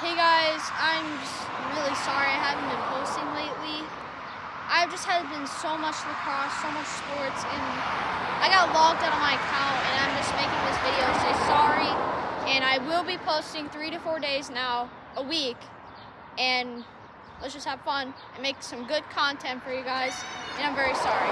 Hey guys, I'm just really sorry I haven't been posting lately. I've just had been so much lacrosse, so much sports, and I got logged out of my account, and I'm just making this video to say sorry. And I will be posting three to four days now, a week, and let's just have fun and make some good content for you guys. And I'm very sorry.